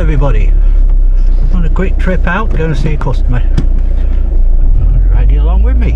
everybody. On a quick trip out, going to see a customer. Ride along with me.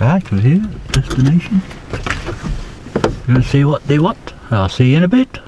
Right, we're here, destination. Gonna see what they want. I'll see you in a bit.